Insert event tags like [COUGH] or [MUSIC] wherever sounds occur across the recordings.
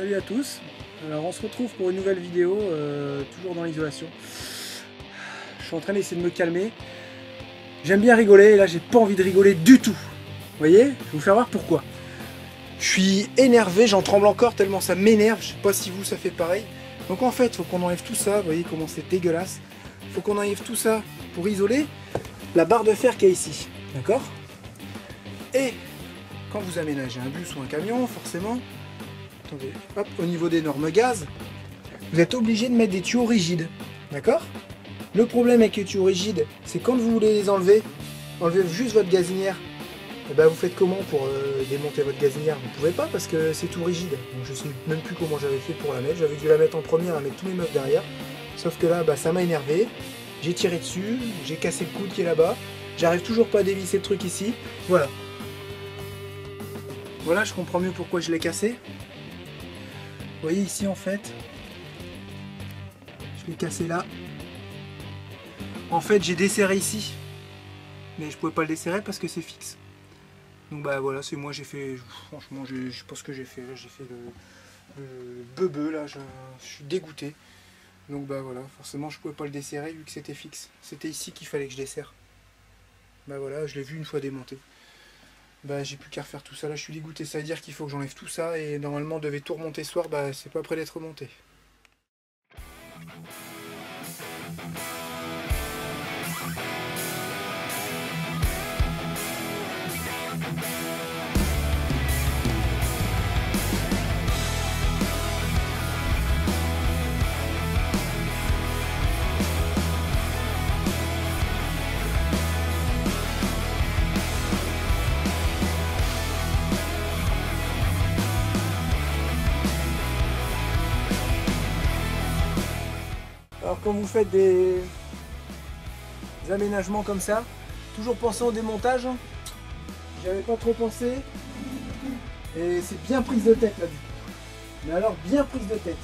Salut à tous. Alors on se retrouve pour une nouvelle vidéo, euh, toujours dans l'isolation. Je suis en train d'essayer de me calmer. J'aime bien rigoler et là j'ai pas envie de rigoler du tout. Vous voyez? Je vais vous faire voir pourquoi. Je suis énervé, j'en tremble encore tellement ça m'énerve. Je sais pas si vous ça fait pareil. Donc en fait, faut qu'on enlève tout ça. Vous voyez comment c'est dégueulasse. Faut qu'on enlève tout ça pour isoler la barre de fer qui est ici. D'accord? Et quand vous aménagez un bus ou un camion, forcément, hop, au niveau des normes gaz, vous êtes obligé de mettre des tuyaux rigides. D'accord? Le problème avec les tuyaux rigides, c'est quand vous voulez les enlever, enlever juste votre gazinière, et ben vous faites comment pour euh, démonter votre gazinière? Vous pouvez pas parce que c'est tout rigide. Donc je sais même plus comment j'avais fait pour la mettre. J'avais dû la mettre en première, à mettre tous mes meufs derrière. Sauf que là, bah, ça m'a énervé. J'ai tiré dessus, j'ai cassé le coude qui est là-bas. J'arrive toujours pas à dévisser le truc ici. Voilà. Voilà, je comprends mieux pourquoi je l'ai cassé. Vous voyez ici en fait, je l'ai cassé là. En fait, j'ai desserré ici, mais je pouvais pas le desserrer parce que c'est fixe. Donc bah voilà, c'est moi j'ai fait, franchement, je pas ce que j'ai fait. J'ai fait le, le bebeu là, je, je suis dégoûté. Donc bah voilà, forcément je pouvais pas le desserrer vu que c'était fixe. C'était ici qu'il fallait que je desserre. Bah voilà, je l'ai vu une fois démonté. Bah j'ai plus qu'à refaire tout ça là, je suis dégoûté, ça veut dire qu'il faut que j'enlève tout ça et normalement devait tout remonter ce soir, bah c'est pas prêt d'être remonté. Vous faites des, aménagements comme ça, toujours pensez au démontage. J'y avais pas trop pensé. Et c'est bien prise de tête là du. Mais alors bien prise de tête.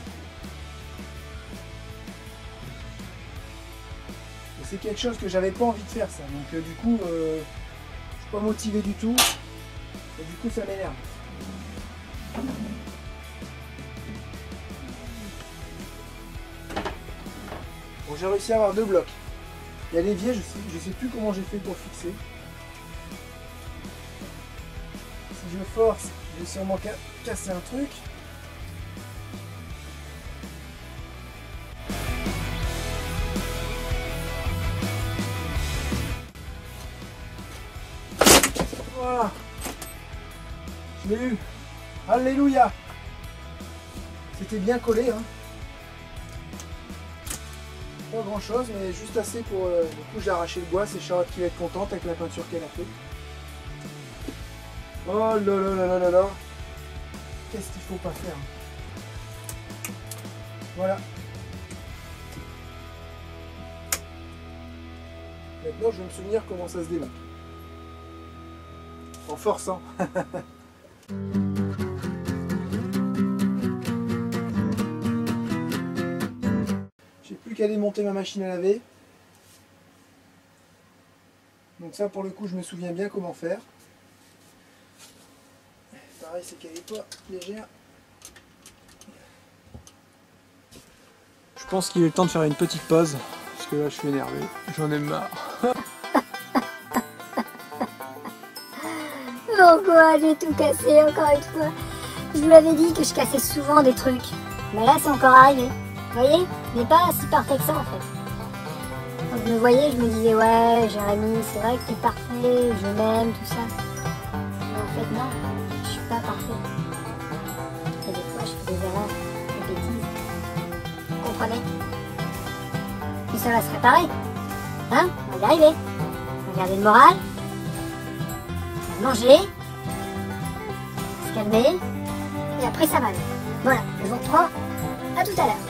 C'est quelque chose que j'avais pas envie de faire ça. Donc euh, du coup, euh, je suis pas motivé du tout. Et du coup ça m'énerve. J'ai réussi à avoir deux blocs. Il y a l'évier, je sais, je sais plus comment j'ai fait pour fixer. Si je force, je vais sûrement ca- casser un truc. Voilà. Je l'ai eu. Alléluia. C'était bien collé, hein pas grand chose, mais juste assez pour. euh, du coup, j'ai arraché le bois. C'est Charlotte qui va être contente avec la peinture qu'elle a fait. Oh là là là là là là. Qu'est-ce qu'il faut pas faire Voilà. Maintenant, je vais me souvenir comment ça se démonte. En forçant. [LAUGHS] Qu'à démonter ma machine à laver. Donc ça pour le coup je me souviens bien comment faire. Pareil c'est qu'elle est pas légère. Je pense qu'il est temps de faire une petite pause. Parce que là je suis énervé. J'en ai marre. [LAUGHS] Pourquoi j'ai tout cassé encore une fois Je vous l'avais dit que je cassais souvent des trucs. Mais là, c'est encore arrivé. Vous voyez Je n'ai pas si parfait que ça en fait. Quand je me voyais, je me disais, ouais, Jérémy, c'est vrai que t'es parfait, je m'aime, tout ça. Mais en fait, non, je suis pas parfait. Et des fois, je fais des erreurs, des bêtises. Vous comprenez? Puis ça va se réparer. Hein? On va y arriver. On va garder le moral. On manger. Se calmer. Et après, ça va. Voilà, je vous reprends. À tout à l'heure.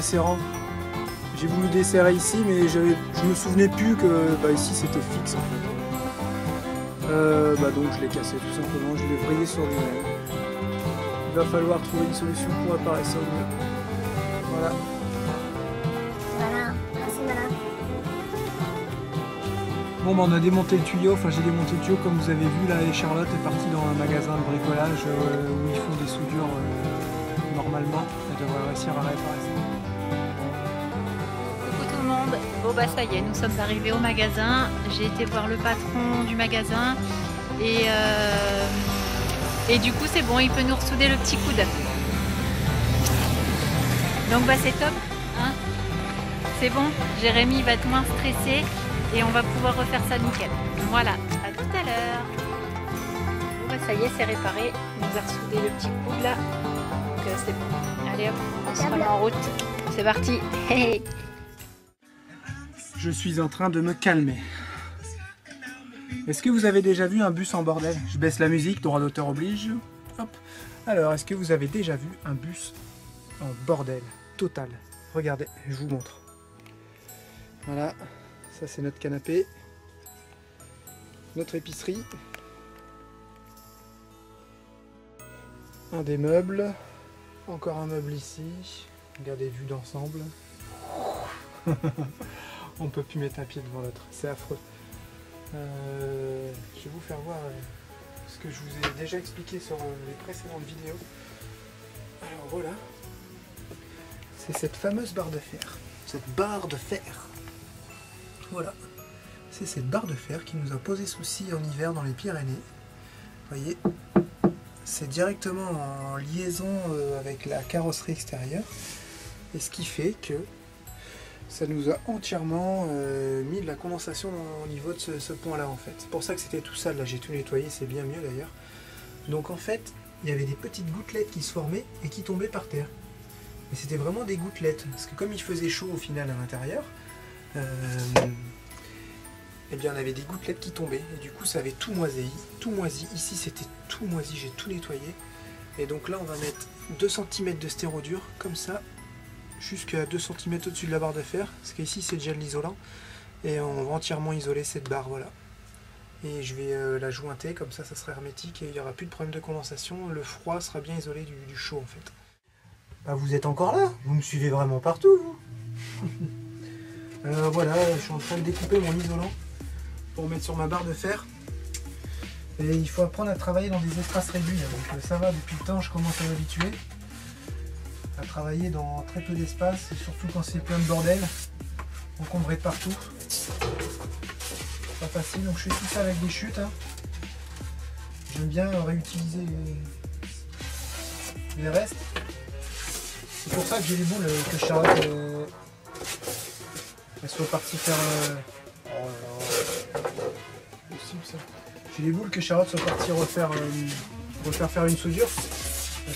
Desserrant. J'ai voulu desserrer ici, mais je me souvenais plus que bah, ici c'était fixe en fait. Euh, bah donc je l'ai cassé tout simplement, je l'ai vrillé sur lui-même. Il va falloir trouver une solution pour réparer ça au mieux. Voilà. Voilà, merci malin. Bon bah on a démonté le tuyau, enfin j'ai démonté le tuyau comme vous avez vu là et Charlotte est partie dans un magasin de bricolage euh, où ils font des soudures euh, normalement. Elle devrait réussir à réparer ça. Bon bah ça y est, nous sommes arrivés au magasin. J'ai été voir le patron du magasin et, euh, et du coup c'est bon, il peut nous ressouder le petit coude. Donc bah c'est top, hein C'est bon, Jérémy va être moins stressé et on va pouvoir refaire ça nickel. Voilà, à tout à l'heure. Bon bah ça y est, c'est réparé. Il nous a ressoudé le petit coude là. Donc euh, c'est bon. Allez hop, on se remet en route. C'est parti. Hey. [LAUGHS] Je suis en train de me calmer. Est-ce que vous avez déjà vu un bus en bordel? Je baisse la musique, droit d'auteur oblige. Alors, est-ce que vous avez déjà vu un bus en bordel total? Regardez, je vous montre. Voilà, ça c'est notre canapé. Notre épicerie. Un des meubles. Encore un meuble ici. Regardez, vue d'ensemble. [LAUGHS] On peut plus mettre un pied devant l'autre, c'est affreux. Euh, je vais vous faire voir euh, ce que je vous ai déjà expliqué sur euh, les précédentes vidéos. Alors voilà, c'est cette fameuse barre de fer. Cette barre de fer. Voilà, c'est cette barre de fer qui nous a posé souci en hiver dans les Pyrénées. Vous voyez, c'est directement en liaison avec la carrosserie extérieure. Et ce qui fait que ça nous a entièrement euh, mis de la condensation au niveau de ce, point-là en fait. C'est pour ça que c'était tout sale, là j'ai tout nettoyé, c'est bien mieux d'ailleurs. Donc en fait, il y avait des petites gouttelettes qui se formaient et qui tombaient par terre. Mais c'était vraiment des gouttelettes, parce que comme il faisait chaud au final à l'intérieur, euh, eh bien on avait des gouttelettes qui tombaient, et du coup ça avait tout moisi, tout moisi. Ici c'était tout moisi, j'ai tout nettoyé. Et donc là on va mettre 2 cm de stérodure, comme ça, jusqu'à 2 cm au-dessus de la barre de fer, parce qu'ici c'est déjà de l'isolant, et on va entièrement isoler cette barre, voilà. Et je vais euh, la jointer, comme ça ça sera hermétique, et il n'y aura plus de problème de condensation, le froid sera bien isolé du, du chaud en fait. Bah, vous êtes encore là, vous me suivez vraiment partout vous. [LAUGHS] Euh, voilà, je suis en train de découper mon isolant pour mettre sur ma barre de fer. Et il faut apprendre à travailler dans des espaces réduits, hein. donc euh, ça va, depuis le temps je commence à m'habituer travailler dans très peu d'espace, et surtout quand c'est plein de bordel, encombré de partout. Pas facile, donc je fais tout ça avec des chutes. hein. J'aime bien réutiliser les, restes. C'est pour ça que j'ai les boules euh, que Charlotte euh, elle soit partie faire. euh, Oh. J'ai les boules que Charlotte soit partie refaire, euh, refaire faire une soudure.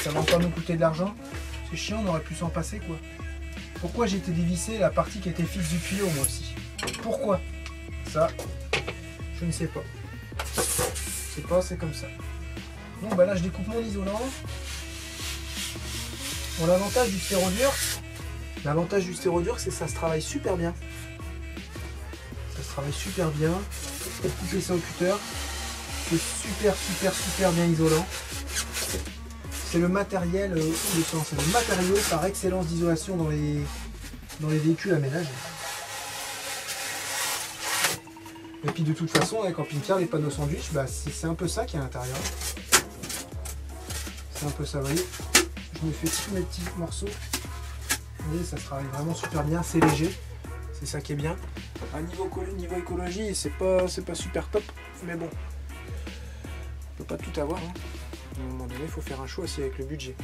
Ça va encore nous coûter de l'argent. C'est chiant, on aurait pu s'en passer quoi. Pourquoi j'ai été dévissé la partie qui était fixe du tuyau moi aussi Pourquoi Ça, je ne sais pas. Sais pas, c'est comme ça. Bon bah là je découpe mon isolant. Bon l'avantage du stérodure, l'avantage du c'est que ça se travaille super bien. Ça se travaille super bien. Pour couper ça au cutter. C'est super super super bien isolant. C'est le matériel, euh, le matériau par excellence d'isolation dans les, dans les véhicules aménagés. Et puis de toute façon, avec camping-car, les panneaux sandwich, bah, c'est un peu ça qui est à l'intérieur. C'est un peu ça, vous voyez. Je me fais tous mes petits morceaux. Vous voyez, ça se travaille vraiment super bien, c'est léger. C'est ça qui est bien. À niveau, niveau écologie, c'est pas, pas super top, mais bon. On peut pas tout avoir. hein. À un moment donné, il faut faire un choix aussi avec le budget.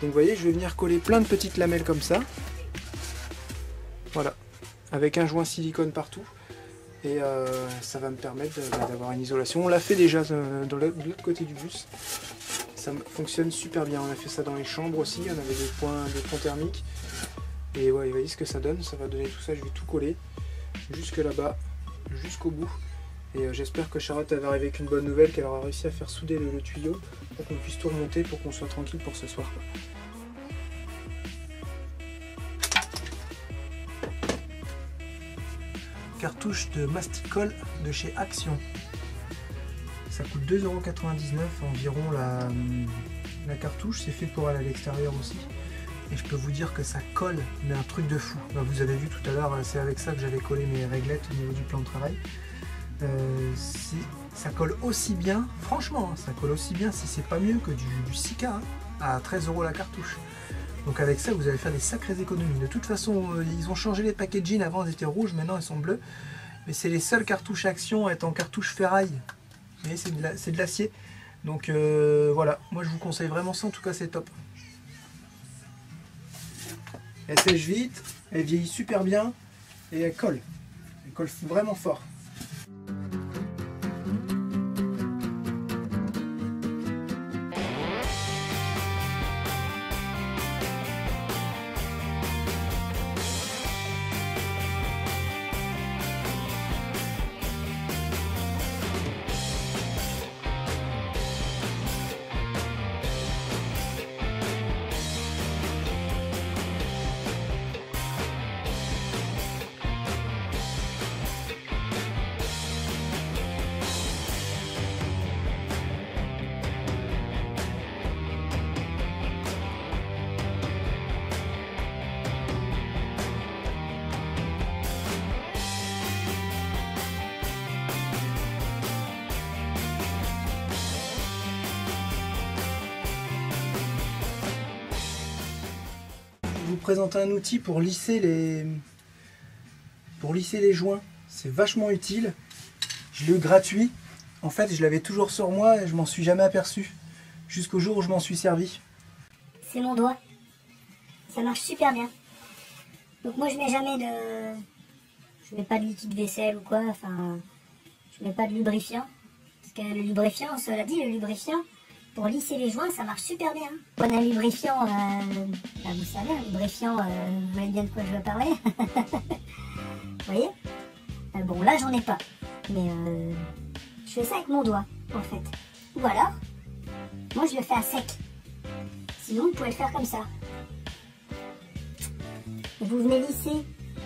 Donc vous voyez, je vais venir coller plein de petites lamelles comme ça. Voilà. Avec un joint silicone partout. Et euh, ça va me permettre bah, d'avoir une isolation. On l'a fait déjà euh, de l'autre côté du bus. Ça fonctionne super bien. On a fait ça dans les chambres aussi. On avait des points, des ponts thermiques. Et vous voyez ce que ça donne. Ça va donner tout ça. Je vais tout coller jusque là-bas, jusqu'au bout. Et euh, j'espère que Charlotte va arriver avec une bonne nouvelle, qu'elle aura réussi à faire souder le, tuyau pour qu'on puisse tout remonter, pour qu'on soit tranquille pour ce soir. Cartouche de masticol de chez Action. Ça coûte 2,99€ environ la, la cartouche. C'est fait pour aller à l'extérieur aussi. Et je peux vous dire que ça colle, mais un truc de fou. Bah, vous avez vu tout à l'heure, euh, c'est avec ça que j'avais collé mes réglettes au niveau du plan de travail. Euh, ça colle aussi bien, franchement, hein, ça colle aussi bien si c'est pas mieux que du, du Sika hein, à 13 euros la cartouche. Donc avec ça, vous allez faire des sacrées économies. De toute façon, euh, ils ont changé les packaging. Avant, ils étaient rouges, maintenant ils sont bleus. Mais c'est les seules cartouches Action à être en cartouche ferraille. La- c'est de l'acier. Donc euh, voilà, moi je vous conseille vraiment ça. En tout cas, c'est top. Elle sèche vite, elle vieillit super bien et elle colle. Elle colle vraiment fort. Je vous présente un outil pour lisser les, pour lisser les joints. C'est vachement utile. Je eu gratuit. En fait, je l'avais toujours sur moi et je m'en suis jamais aperçu. Jusqu'au jour où je m'en suis servi. C'est mon doigt. Ça marche super bien. Donc moi je mets jamais de... Je mets pas de liquide vaisselle ou quoi, enfin... Je mets pas de lubrifiant. Parce que le lubrifiant, cela dit, le lubrifiant, pour lisser les joints, ça marche super bien. On a un lubrifiant, euh, vous savez, un lubrifiant, euh, vous voyez bien de quoi je veux parler. [LAUGHS] vous voyez? Euh, Bon, là j'en ai pas. Mais je fais ça avec mon doigt, en fait. Ou alors, moi je le fais à sec. Sinon, vous pouvez le faire comme ça. Vous venez lisser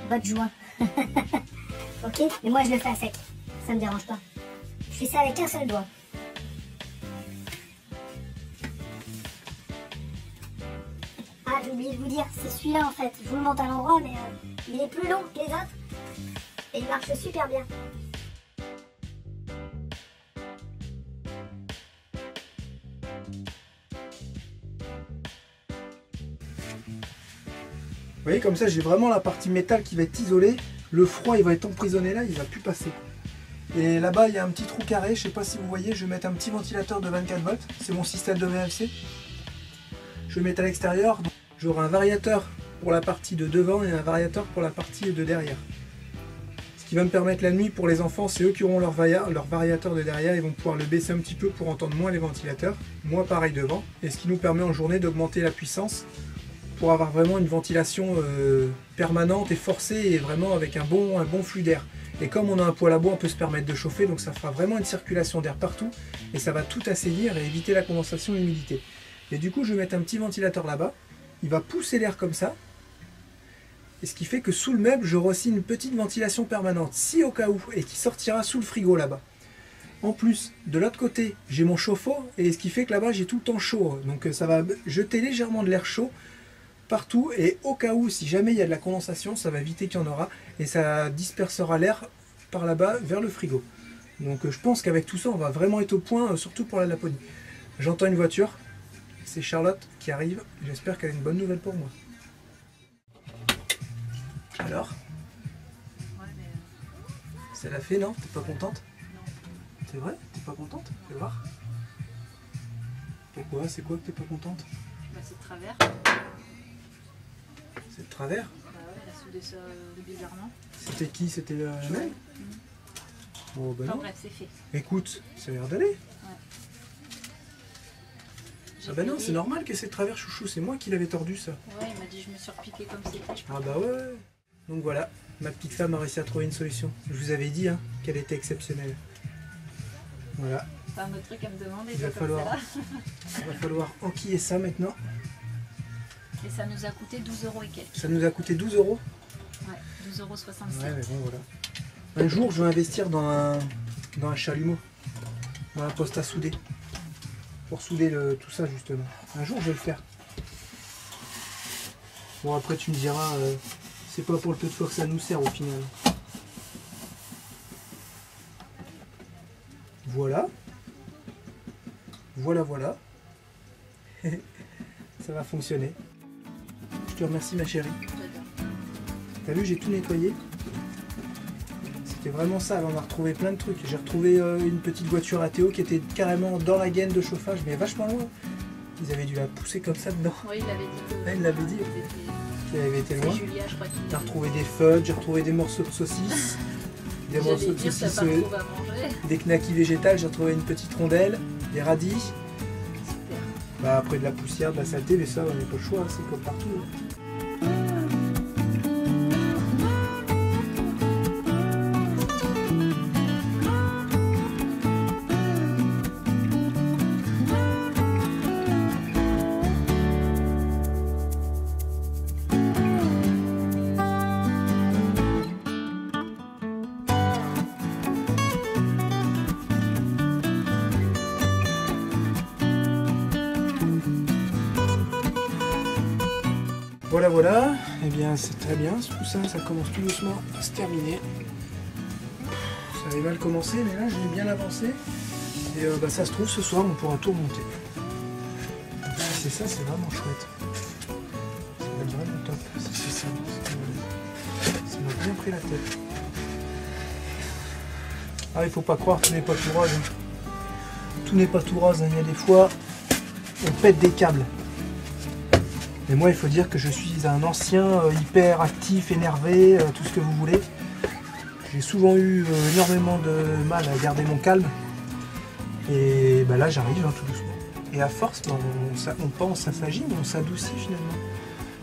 votre joint. [LAUGHS] ok? Mais moi, je le fais à sec. Ça me dérange pas. Je fais ça avec un seul doigt. De vous dire, c'est celui-là en fait. Je vous le montre à l'endroit, mais euh, il est plus long que les autres. Et il marche super bien. Vous voyez, comme ça, j'ai vraiment la partie métal qui va être isolée. Le froid, il va être emprisonné là, il va plus passer. Et là-bas, il y a un petit trou carré. Je sais pas si vous voyez, je vais mettre un petit ventilateur de 24 volts. C'est mon système de VFC. Je vais mettre à l'extérieur. J'aurai un variateur pour la partie de devant et un variateur pour la partie de derrière. Ce qui va me permettre la nuit pour les enfants, c'est eux qui auront leur, varia- leur variateur de derrière. Ils vont pouvoir le baisser un petit peu pour entendre moins les ventilateurs. Moi, pareil devant. Et ce qui nous permet en journée d'augmenter la puissance pour avoir vraiment une ventilation euh, permanente et forcée et vraiment avec un bon, un bon flux d'air. Et comme on a un poêle à bois, on peut se permettre de chauffer, donc ça fera vraiment une circulation d'air partout et ça va tout assainir et éviter la condensation et l'humidité. Et du coup, je vais mettre un petit ventilateur là-bas. Il va pousser l'air comme ça. Et ce qui fait que sous le meuble, j'aurai aussi une petite ventilation permanente, si au cas où, et qui sortira sous le frigo là-bas. En plus, de l'autre côté, j'ai mon chauffe-eau, et ce qui fait que là-bas, j'ai tout le temps chaud. Donc euh, ça va jeter légèrement de l'air chaud partout et au cas où si jamais il y a de la condensation ça va éviter qu'il y en aura et ça dispersera l'air par là-bas vers le frigo donc euh, je pense qu'avec tout ça on va vraiment être au point euh, surtout pour la Laponie j'entends une voiture c'est Charlotte qui arrive. J'espère qu'elle a une bonne nouvelle pour moi. Alors? C'est la fait non? T'es pas contente? C'est vrai? T'es pas contente? Fais voir. Pourquoi? C'est quoi que t'es pas contente? Bah, c'est de travers. c'est le travers? Bah ouais, elle a soudé ça euh, bizarrement. C'était qui? C'était mec Oh bah Enfin non. bref, c'est fait. Écoute, ça a l'air d'aller. J'ai Ah bah non, c'est normal que c'est de travers chouchou, c'est moi qui l'avais tordu ça. Ouais, il m'a dit je me suis repiqué comme c'était. Ah bah ouais. ouais. Donc voilà, ma petite femme a réussi à trouver une solution. Je vous avais dit hein, qu'elle était exceptionnelle. Voilà, T'as un autre truc à me demander, Il va comme falloir- [LAUGHS] il va falloir enquiller ça maintenant. Et ça nous a coûté 12 euros et quelques. Ça nous a coûté 12 euros. Ouais, 12,67 euros. Ouais mais bon voilà. Un jour, je vais investir dans un, dans un chalumeau, dans un poste à souder. Pour souder le- tout ça, justement. Un jour, je vais le faire. Bon, après, tu me diras, euh, c'est pas pour le peu de fois que ça nous sert au final. Voilà. Voilà, voilà. [LAUGHS] ça va fonctionner. Je te remercie, ma chérie. T'as vu, j'ai tout nettoyé. C'était vraiment sale, on a retrouvé plein de trucs. J'ai retrouvé euh, une petite voiture à Théo qui était carrément dans la gaine de chauffage, mais vachement loin. Ils avaient dû la pousser comme ça dedans. Oui, il l'avait dit. Il l'avait dit. Avait été loin. Julia, je crois qu'il J'ai retrouvé des fudge, j'ai retrouvé des morceaux de saucisses. [LAUGHS] Des morceaux de pas euh, [LAUGHS] des knackis végétales, j'ai retrouvé une petite rondelle, des radis. Super. Bah après de la poussière, de la saleté, mais ça on n'a pas le choix, c'est comme partout. hein. Voilà. Eh bien, c'est très bien. Tout ça, ça commence tout doucement à se terminer. Ça avait mal commencé, mais là, j'ai bien avancé. Et euh, bah, ça se trouve, ce soir, on pourra tout remonter. Si c'est ça, c'est vraiment chouette. Être vraiment top. C'est ça, que m'a bien pris la tête. Ah, il faut pas croire, tout n'est pas tout rose. hein. Tout n'est pas tout rose. hein. Il y a des fois, on pète des câbles. Mais moi, il faut dire que je suis un ancien euh, hyper actif, énervé, euh, tout ce que vous voulez. J'ai souvent eu euh, énormément de mal à garder mon calme. Et bah là, j'arrive hein, tout doucement. Et à force, bah, on, pense, ça s'agit, mais on s'adoucit finalement.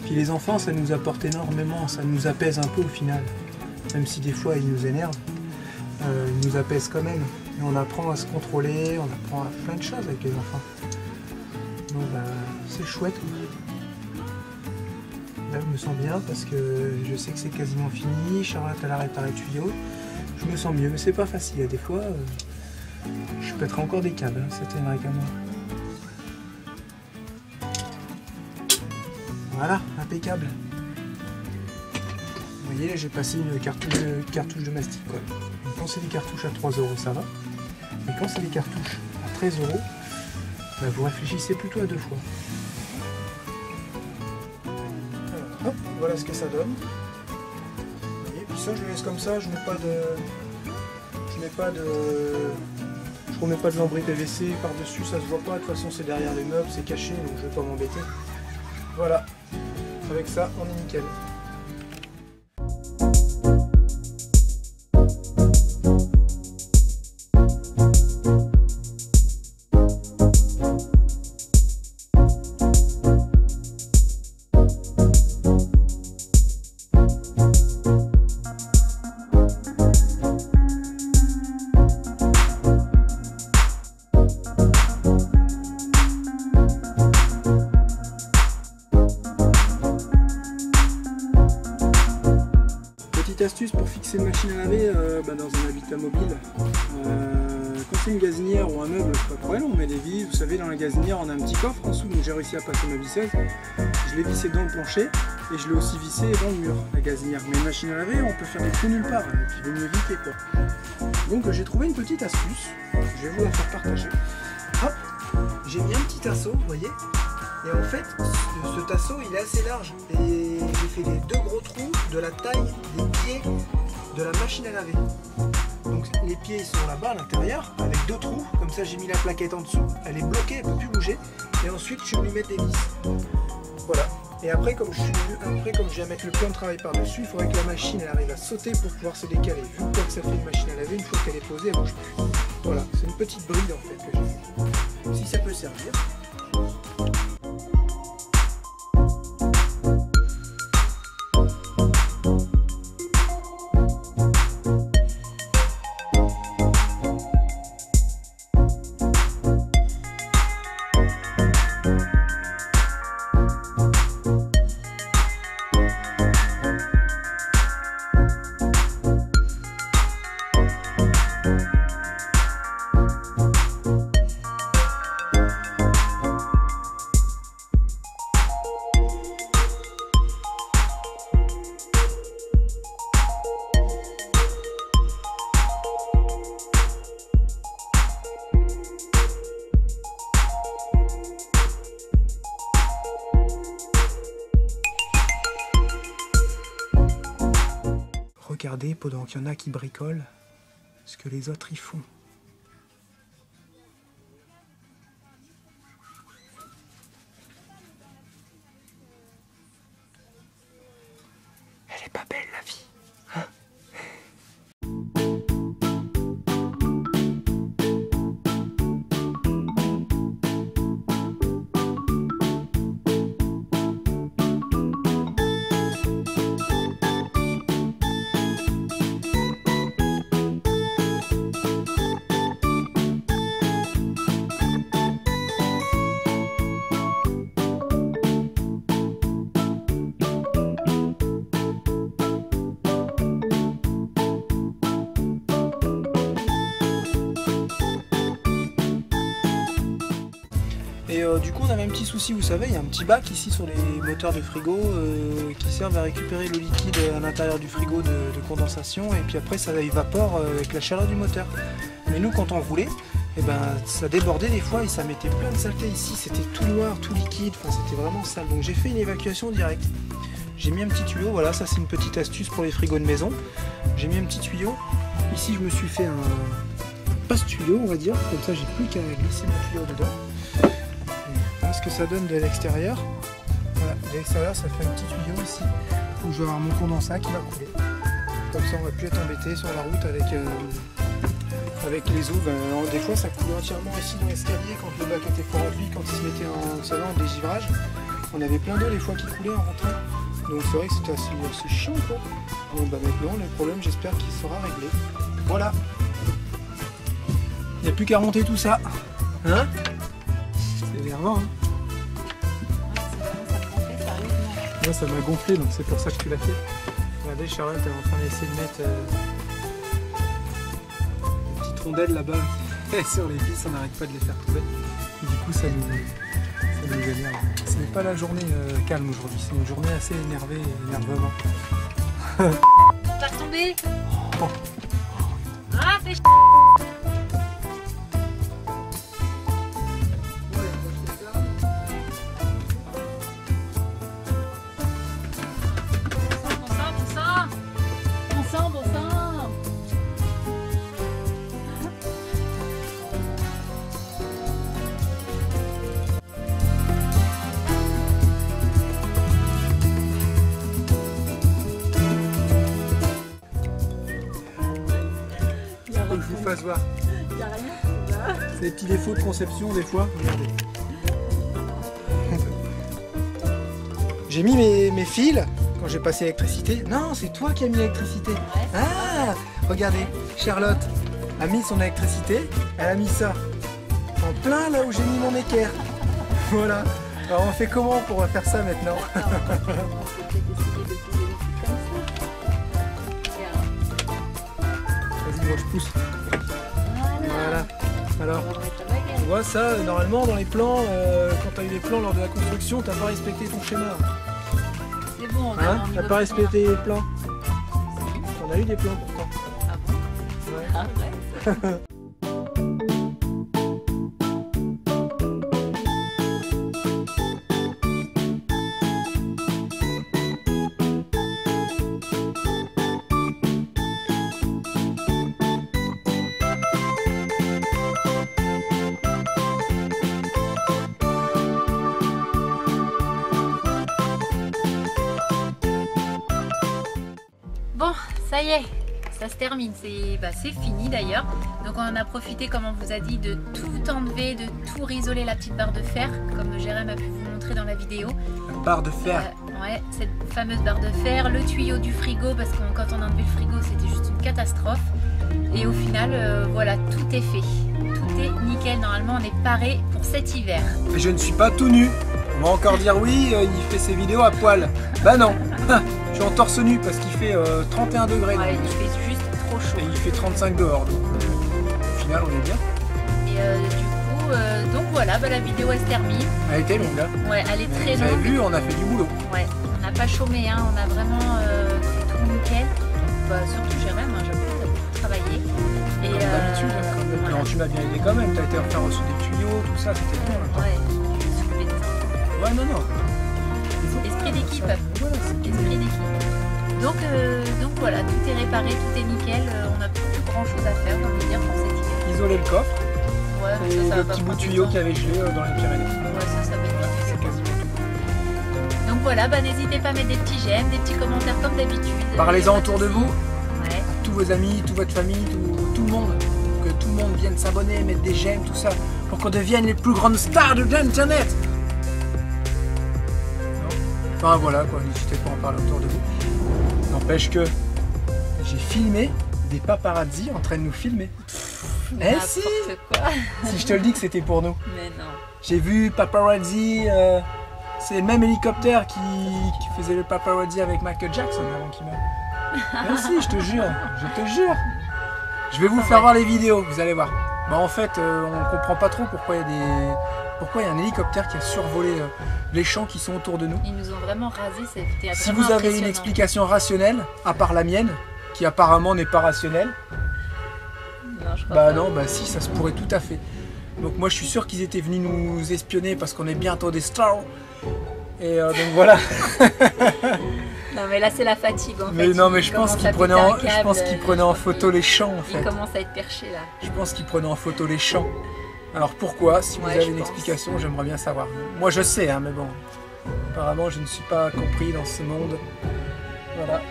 Puis les enfants, ça nous apporte énormément, ça nous apaise un peu au final. Même si des fois, ils nous énervent, ils nous apaisent quand même. Et on apprend à se contrôler, on apprend à plein de choses avec les enfants. Donc bah, c'est chouette. Je me sens bien parce que je sais que c'est quasiment fini. Charlotte, elle a réparé le tuyau. Je me sens mieux, mais c'est pas facile. Des fois, euh, je pèterai encore des câbles. C'était un moi. Voilà, impeccable. Vous voyez, j'ai passé une cartouche, de- cartouche mastic. Quoi. Quand c'est des cartouches à 3 euros, ça va. Mais quand c'est des cartouches à 13 euros, bah, vous réfléchissez plutôt à deux fois. Voilà ce que ça donne. Voyez, puis ça je le laisse comme ça, je mets pas de. Je mets pas de. Je remets pas de lambris PVC par-dessus, ça se voit pas, de toute façon c'est derrière les meubles, c'est caché, donc je vais pas m'embêter. Voilà. Avec ça, on est nickel. Pour fixer une machine à laver euh, bah, dans un habitat mobile. Euh, quand c'est une gazinière ou un meuble, on met des vis. Vous savez, dans la gazinière, on a un petit coffre en dessous, donc j'ai réussi à passer ma visseuse. Je l'ai vissé dans le plancher et je l'ai aussi vissé dans le mur, la gazinière. Mais une machine à laver, on peut faire des trous nulle part, puis il vaut mieux éviter quoi. Donc j'ai trouvé une petite astuce, je vais vous la faire partager. Hop, j'ai mis un petit tasseau, vous voyez et en fait, ce, tasseau, il est assez large. Et fait les deux gros trous de la taille des pieds de la machine à laver. Donc les pieds sont là-bas à l'intérieur, avec deux trous. Comme ça, j'ai mis la plaquette en dessous. Elle est bloquée, elle ne peut plus bouger. Et ensuite, je vais lui mettre des vis. Voilà. Et après, comme je, suis, après, comme je viens mettre le plan de travail par-dessus, il faudrait que la machine elle arrive à sauter pour pouvoir se décaler. Vu que ça fait une machine à laver, une fois qu'elle est posée, elle bouge plus. Voilà, c'est une petite bride en fait que j'ai fait. Si ça peut servir. Regarder pendant qu'il y en a qui bricolent ce que les autres y font. Et euh, du coup, on avait un petit souci, vous savez, il y a un petit bac ici sur les moteurs de frigo euh, qui servent à récupérer le liquide à l'intérieur du frigo de, de condensation et puis après ça évapore euh, avec la chaleur du moteur. Mais nous, quand on roulait, eh ben, ça débordait des fois et ça mettait plein de saleté ici. C'était tout noir, tout liquide, enfin, c'était vraiment sale. Donc j'ai fait une évacuation directe. J'ai mis un petit tuyau, voilà, ça c'est une petite astuce pour les frigos de maison. J'ai mis un petit tuyau. Ici, je me suis fait un passe-tuyau, on va dire. Comme ça, j'ai plus qu'à glisser mon tuyau dedans. Ce que ça donne de l'extérieur. Voilà, de l'extérieur, ça fait un petit tuyau ici où je vais avoir mon condensat qui va couler. Comme ça, on va plus être embêté sur la route avec, euh, avec les eaux. Ben, des fois, ça coulait entièrement ici dans l'escalier quand le bac était fort rempli, quand il se mettait en, vous savez, en dégivrage. On avait plein d'eau les fois qui coulaient en rentrant. Donc c'est vrai que c'était assez, assez chiant quoi. Bon bah maintenant le problème j'espère qu'il sera réglé. Voilà. Il n'y a plus qu'à monter tout ça. Hein? C'est énervant hein? Moi ça m'a gonflé donc c'est pour ça que tu l'as fait. Regardez Charlotte elle est en train d'essayer de mettre euh, une petite rondelle là-bas [LAUGHS] sur les vis, on n'arrête pas de les faire tomber. Du coup ça nous, ça nous énerve. Ce n'est pas la journée euh, calme aujourd'hui, c'est une journée assez énervée et énervement. [LAUGHS] T'as retombé Oh. Ah, fais Vous fasse voir. C'est des petits défauts de conception des fois. Regardez. J'ai mis mes, mes fils quand j'ai passé l'électricité. Non, c'est toi qui as mis l'électricité. Ah, regardez, Charlotte a mis son électricité. Elle a mis ça en plein là où j'ai mis mon équerre. Voilà. Alors on fait comment pour faire ça maintenant Vas-y, moi je pousse. Voilà. Alors, tu vois ça, normalement dans les plans, euh, quand tu as eu les plans lors de la construction, t'as pas respecté ton schéma. C'est bon, on a Hein pas respecté les plans. On a eu des plans pourtant. Ah bon Ouais. Ah ouais [LAUGHS] y est, ça se termine. C'est bah, fini d'ailleurs. Donc on en a profité, comme on vous a dit, de tout enlever, de tout risoler la petite barre de fer, comme Jérém a pu vous montrer dans la vidéo. La barre de fer. Euh, ouais, cette fameuse barre de fer, le tuyau du frigo, parce que quand on a enlevé le frigo, c'était juste une catastrophe. Et au final, euh, voilà, tout est fait. Tout est nickel. Normalement, on est paré pour cet hiver. Et je ne suis pas tout nu. On va encore dire oui, euh, il fait ses vidéos à poil. Bah non, [LAUGHS] je suis en torse nu parce qu'il fait euh, 31 degrés. Ouais, il fait juste trop chaud. Et il fait 35 dehors. Donc euh, au final, on est bien. Et euh, du coup, euh, donc voilà, bah, la vidéo elle se termine. Elle était longue là. Ouais, elle est très Vous avez longue. vu, on a fait du boulot. Ouais, on n'a pas chômé, hein, on a vraiment euh, fait tout nickel. Bah, surtout Jérém, hein, j'avoue, a beaucoup travaillé. Et, Comme euh, d'habitude. hein, voilà. Non, tu m'as bien aidé quand même. T'as été refaire reçu des tuyaux, tout ça, c'était bien. là. Ouais. Ouais, non, non. Esprit d'équipe. Voilà, c'est. Donc, euh, donc voilà, tout est réparé, tout est nickel. euh, on n'a plus grand chose à faire, on va dire, pour cet hiver. Isoler le coffre Ouais, et ça, ça va le pas petit bout de tuyau qui avait gelé euh, dans les Pyrénées. Ouais, ça, ça va être C'est quasiment tout. Donc voilà, bah, n'hésitez pas à mettre des petits j'aime, des petits commentaires comme d'habitude. Parlez-en autour de vous, Ouais. tous vos amis, toute votre famille, tout, tout le monde. Que tout le monde vienne s'abonner, mettre des j'aime, tout ça. Pour qu'on devienne les plus grandes stars de l'internet. Enfin voilà quoi, n'hésitez pas à en parler autour de vous. N'empêche que j'ai filmé des paparazzi en train de nous filmer. Eh si N'importe quoi. [LAUGHS] Si je te le dis que c'était pour nous. Mais non. J'ai vu paparazzi, euh, c'est le même hélicoptère qui, qui faisait le paparazzi avec Michael Jackson avant qu'il meure. [LAUGHS] Merci, je te jure, je te jure. Je vais vous faire voir les vidéos, vous allez voir. Bah en fait, euh, on comprend pas trop pourquoi il y a des, pourquoi il y a un hélicoptère qui a survolé euh, les champs qui sont autour de nous. Ils nous ont vraiment rasé, c'était Si vous avez une explication rationnelle, à part la mienne, qui apparemment n'est pas rationnelle, Non, je crois Bah pas. non, bah si, ça se pourrait tout à fait. Donc moi je suis sûr qu'ils étaient venus nous espionner parce qu'on est bientôt des stars. Et euh, donc voilà. [LAUGHS] Non, mais là, c'est la fatigue en Mais fait. non mais je pense qu'ils prenaient, en, un je câble, pense qu'ils prenaient en je photo les champs en fait. commence à être perché là. Je pense qu'ils prenaient en photo les champs. Alors pourquoi Si vous Ouais, avez je une pense. explication, j'aimerais bien savoir. Moi je sais, hein, mais bon. Apparemment je ne suis pas compris dans ce monde. Voilà.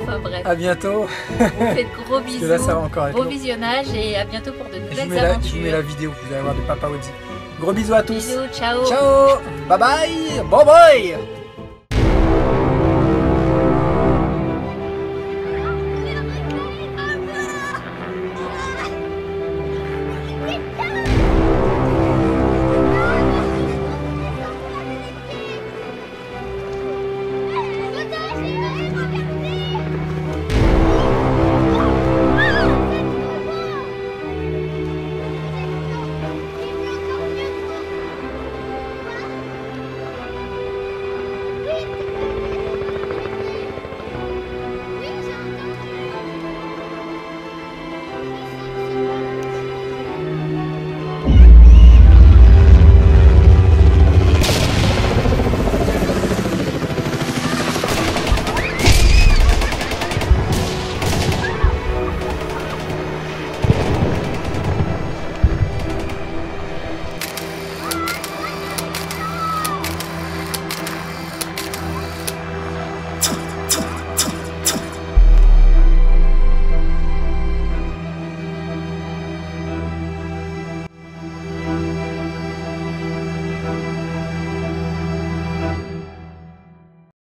Enfin bref, À bientôt. on vous fait de gros [LAUGHS] bisous. là ça va encore être long. visionnage et à bientôt pour de Je nouvelles la, aventures. je vous mets la vidéo, vous allez voir de Papa Woody. Gros bisous à tous. Bisous, ciao. Ciao Bye bye Bye bye